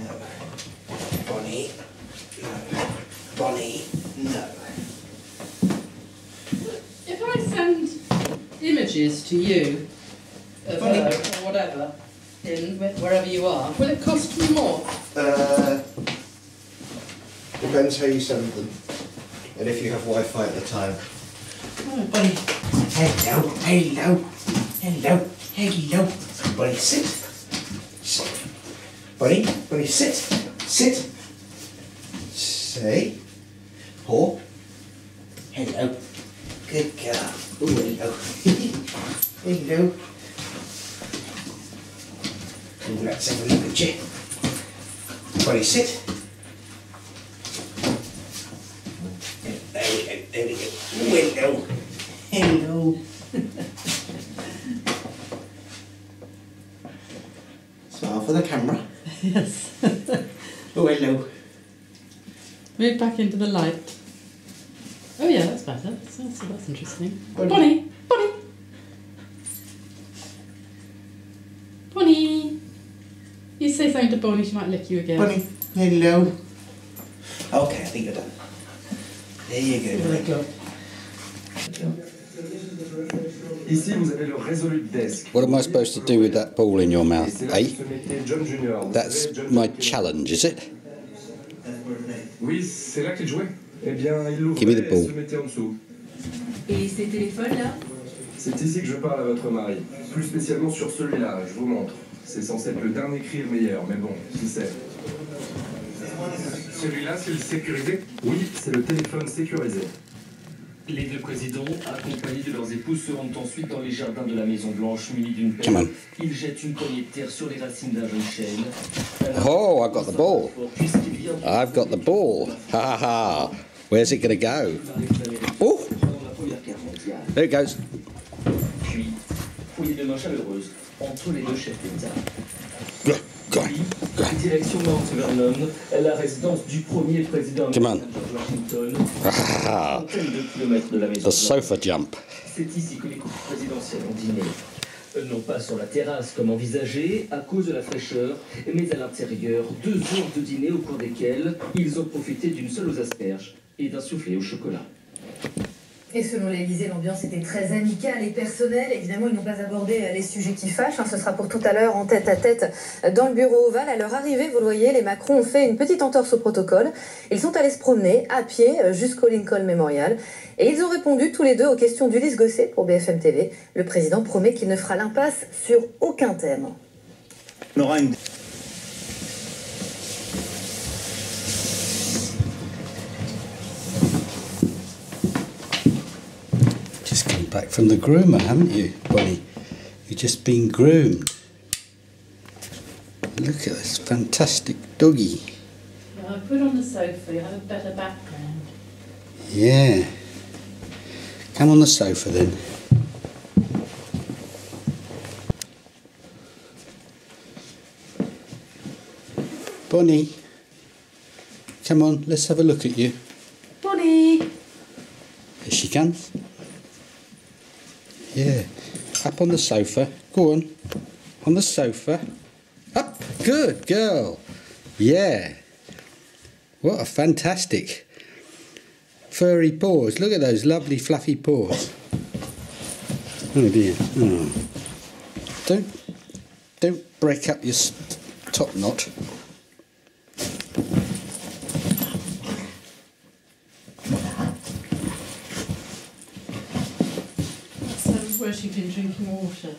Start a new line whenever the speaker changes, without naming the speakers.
no. Bonnie, no. Bonnie, no.
If I send images to you of
Funny.
her or whatever, in wherever you are, will it cost me more?
Uh, depends how you send them. And if you have Wi-Fi at the time.
Oh,
Bonnie, hello, hello, hello, hello. Bonnie, sit. Sit. Bonnie, buddy, sit. Sit. Say. Paw. Hello. Good girl. Ooh, hello. hello. Ooh, let's have a look at you. Bonnie, sit. There we go, there we go. Hello. Hello.
Yes.
Oh, hello.
Move back into the light. Oh yeah, that's better. That's, that's, that's interesting.
Bonnie.
Bonnie, Bonnie, Bonnie. You say something to Bonnie, she might lick you again.
Bunny, hello. Okay, I think you're done. There you go.
Very good.
Ici,
What am I supposed to do with that ball in your mouth, eh? That's my challenge, is it?
Oui, c'est là qu'il jouait. Eh bien, il
Give me the
et
ball.
Et ces téléphones là?
C'est ici que je parle à votre mari. Plus spécialement sur celui-là, je vous montre. C'est censé être le dernier cri le meilleur, mais bon, qui sait. Celui-là, c'est le sécurisé? Oui, c'est le téléphone sécurisé.
Les deux présidents, accompagnés de leurs épouses, se rendent ensuite dans les jardins de la Maison Blanche, munis d'une pelle. Ils jettent une poignée de terre sur les racines d'un jeune chêne.
Oh, I've got the ball. I've got the ball. Ha ha ha. Where's it going to go? Oh, there it goes.
Puis, de main chaleureuse entre les deux chefs d'État. Direction Mount Vernon, la résidence du premier président américain George Washington, centaines de kilomètres de la Maison
The sofa jump.
C'est ici que les couples présidentiels ont dîné. Euh, Non pas sur la terrasse comme envisagé, à cause de la fraîcheur, mais à l'intérieur, deux heures de dîner au cours desquelles ils ont profité d'une seule aux asperges et d'un soufflé au chocolat.
Et selon l'Elysée, l'ambiance était très amicale et personnelle. Évidemment, ils n'ont pas abordé les sujets qui fâchent. hein. Ce sera pour tout à l'heure en tête à tête dans le bureau ovale. À leur arrivée, vous le voyez, les Macron ont fait une petite entorse au protocole. Ils sont allés se promener à pied euh, jusqu'au Lincoln Memorial. Et ils ont répondu tous les deux aux questions d'Ulysse Gosset pour BFM TV. Le président promet qu'il ne fera l'impasse sur aucun thème.
On aura une
back from the groomer, haven't you, Bonnie? You've just been groomed. Look at this fantastic doggy.
Yeah, put on the sofa, you have a better background.
Yeah. Come on the sofa then. Bonnie. Come on, let's have a look at you.
Bonnie!
Here she comes. Yeah. Up on the sofa. Go on. On the sofa. Up. Good girl. Yeah. What a fantastic furry paws. Look at those lovely fluffy paws. Oh dear. Oh. Don't don't break up your top knot.
Where she's been drinking water.